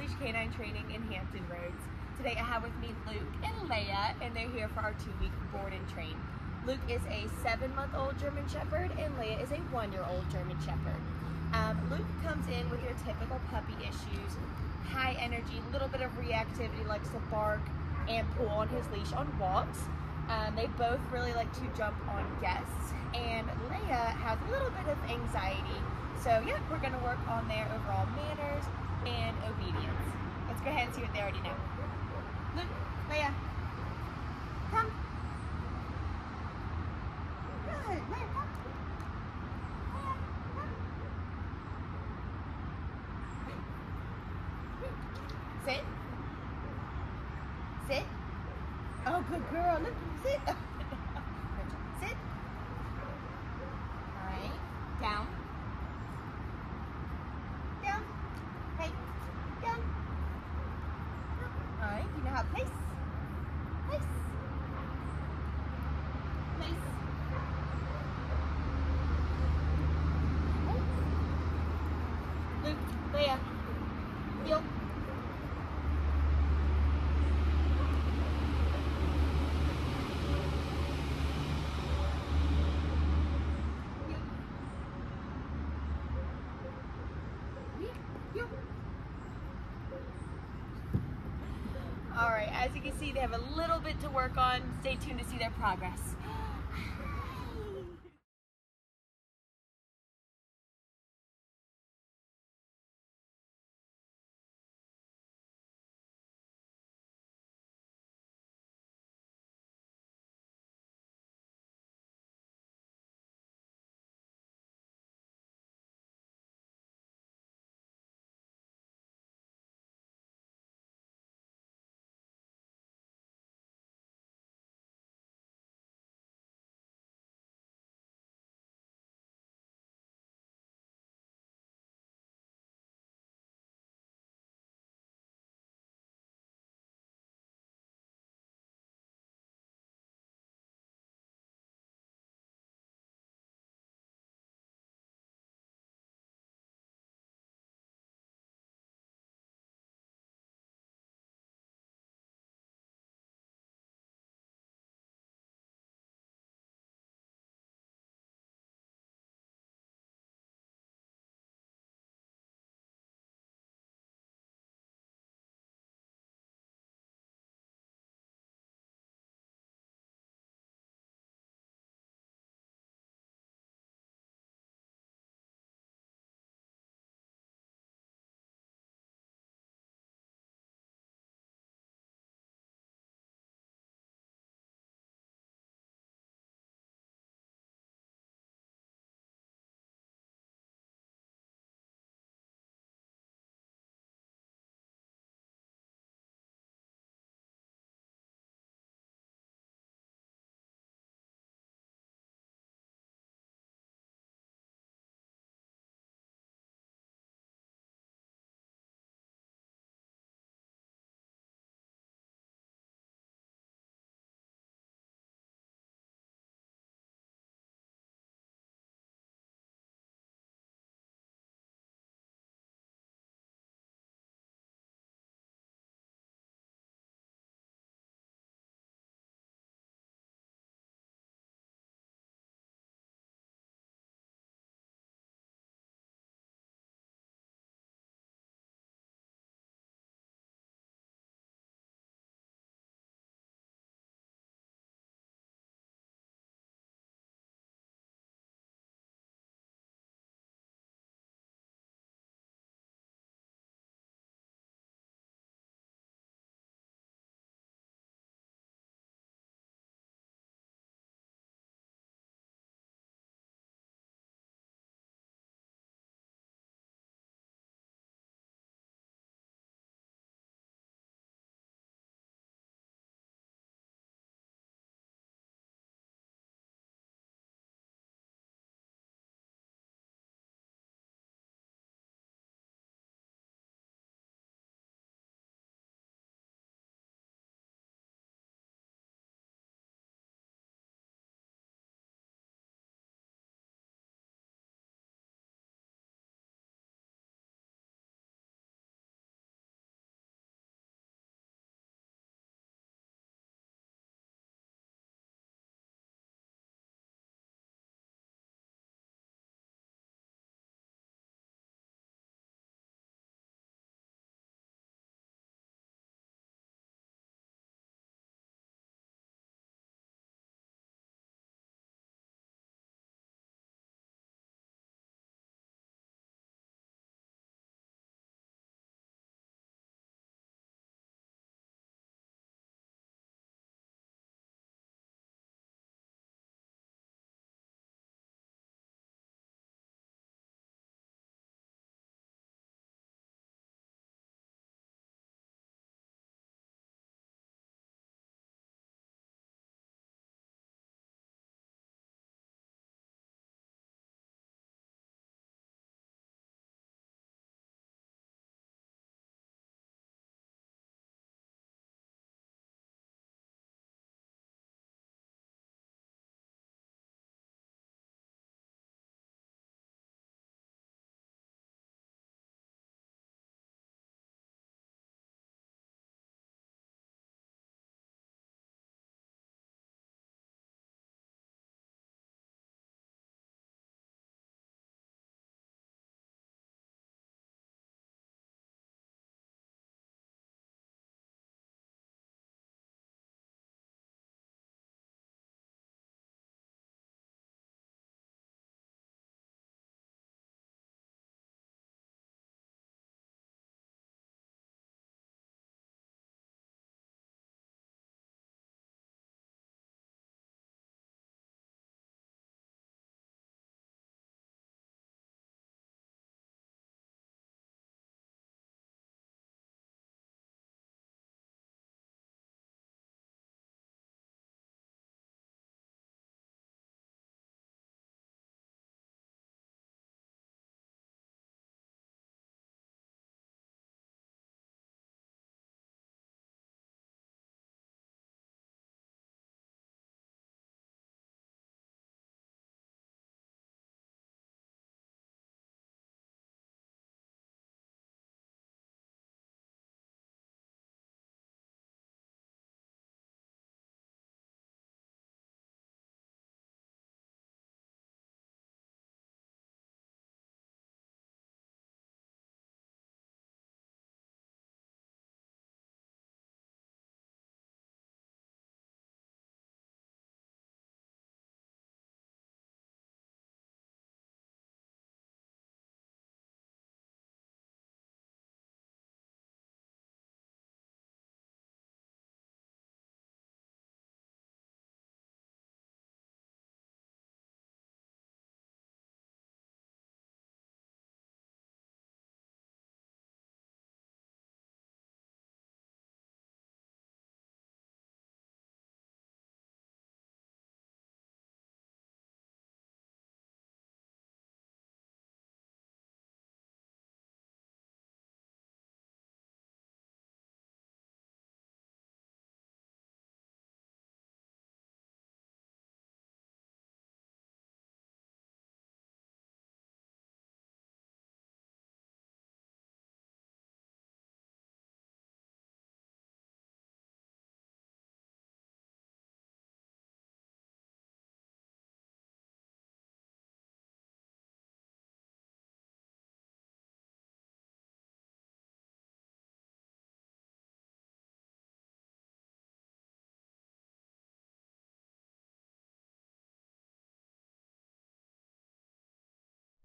Leash Canine Training in Hampton Roads. Today I have with me Luke and Leia, and they're here for our two-week board and train. Luke is a seven-month-old German Shepherd, and Leia is a one-year-old German Shepherd. Um, Luke comes in with your typical puppy issues, high energy, little bit of reactivity, likes to bark and pull on his leash on walks. Um, they both really like to jump on guests, and Leia has a little bit of anxiety. So yeah, we're gonna work on their overall manners and obedience. Let's go ahead and see what they already know. Leia, come. Leia, come. Sit. Sit. Oh, good girl. Look, sit. Place. See, they have a little bit to work on. Stay tuned to see their progress.